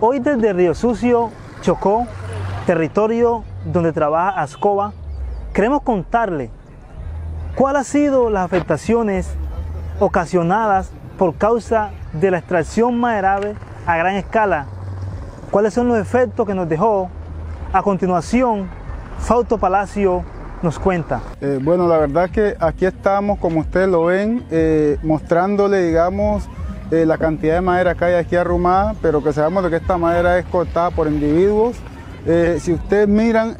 Hoy desde Río Sucio, Chocó, territorio donde trabaja Ascoba, queremos contarle cuáles han sido las afectaciones ocasionadas por causa de la extracción maderable a gran escala, cuáles son los efectos que nos dejó. A continuación, Fausto Palacio nos cuenta. Eh, bueno, la verdad que aquí estamos, como ustedes lo ven, eh, mostrándole, digamos, eh, la cantidad de madera que hay aquí arrumada, pero que sabemos de que esta madera es cortada por individuos. si ustedes miran,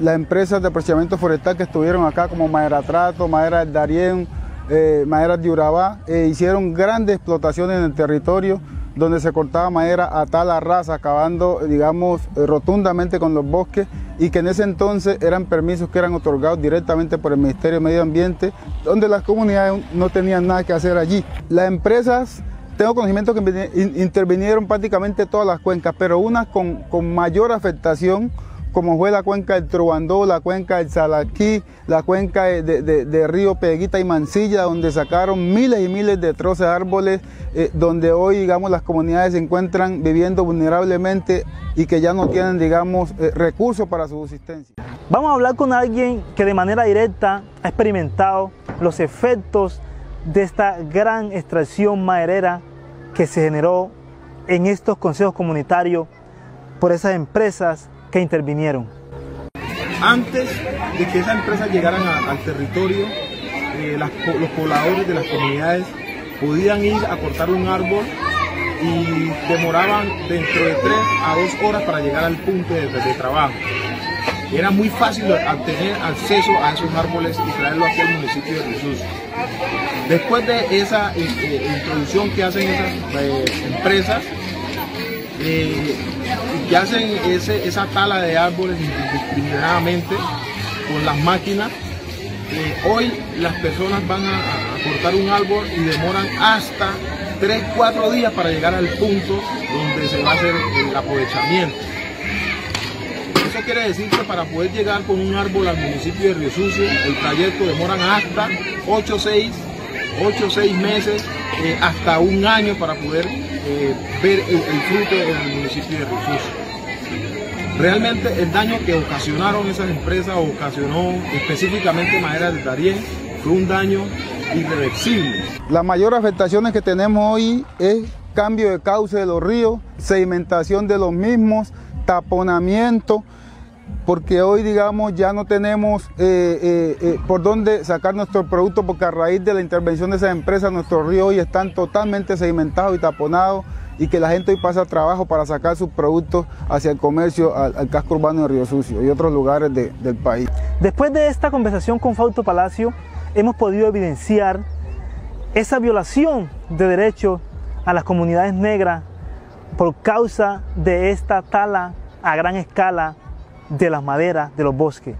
las empresas de apreciamiento forestal que estuvieron acá, como Madera Trato, Madera del Darién, eh, Madera de Urabá, hicieron grandes explotaciones en el territorio donde se cortaba madera a tal raza, acabando, digamos, rotundamente con los bosques y que en ese entonces eran permisos que eran otorgados directamente por el Ministerio de Medio Ambiente, donde las comunidades no tenían nada que hacer allí. Las empresas, tengo conocimiento que intervinieron prácticamente todas las cuencas, pero unas con, con mayor afectación como fue la cuenca del Trubandó, la cuenca del Salaquí, la cuenca de, Río Peguita y Mansilla, donde sacaron miles y miles de trozos de árboles, eh, donde hoy, digamos, las comunidades se encuentran viviendo vulnerablemente y que ya no tienen, digamos, eh, recursos para su subsistencia. Vamos a hablar con alguien que de manera directa ha experimentado los efectos de esta gran extracción maderera que se generó en estos consejos comunitarios por esas empresas que intervinieron. Antes de que esas empresas llegaran al territorio, eh, los pobladores de las comunidades podían ir a cortar un árbol y demoraban dentro de tres a dos horas para llegar al punto de, trabajo. Era muy fácil obtener acceso a esos árboles y traerlo aquí al municipio de Jesús. Después de esa eh, eh, introducción que hacen esas empresas, que hacen esa tala de árboles indiscriminadamente con las máquinas. Eh, hoy las personas van a, cortar un árbol y demoran hasta 3-4 días para llegar al punto donde se va a hacer el aprovechamiento. Eso quiere decir que para poder llegar con un árbol al municipio de Río Sucio, el trayecto demoran hasta 8 6, 8, 6 meses, eh, hasta un año para poder eh, ver el, fruto del municipio de Río Realmente el daño que ocasionaron esas empresas, ocasionó específicamente Madera del Darién, fue un daño irreversible. Las mayores afectaciones que tenemos hoy es cambio de cauce de los ríos, sedimentación de los mismos, taponamiento, porque hoy digamos ya no tenemos eh, eh, eh, por dónde sacar nuestro producto porque a raíz de la intervención de esas empresas nuestros ríos hoy están totalmente sedimentados y taponados y que la gente hoy pasa trabajo para sacar sus productos hacia el comercio, al, casco urbano de Río Sucio y otros lugares del país. Después de esta conversación con Fausto Palacio, hemos podido evidenciar esa violación de derechos a las comunidades negras por causa de esta tala a gran escala de las maderas de los bosques.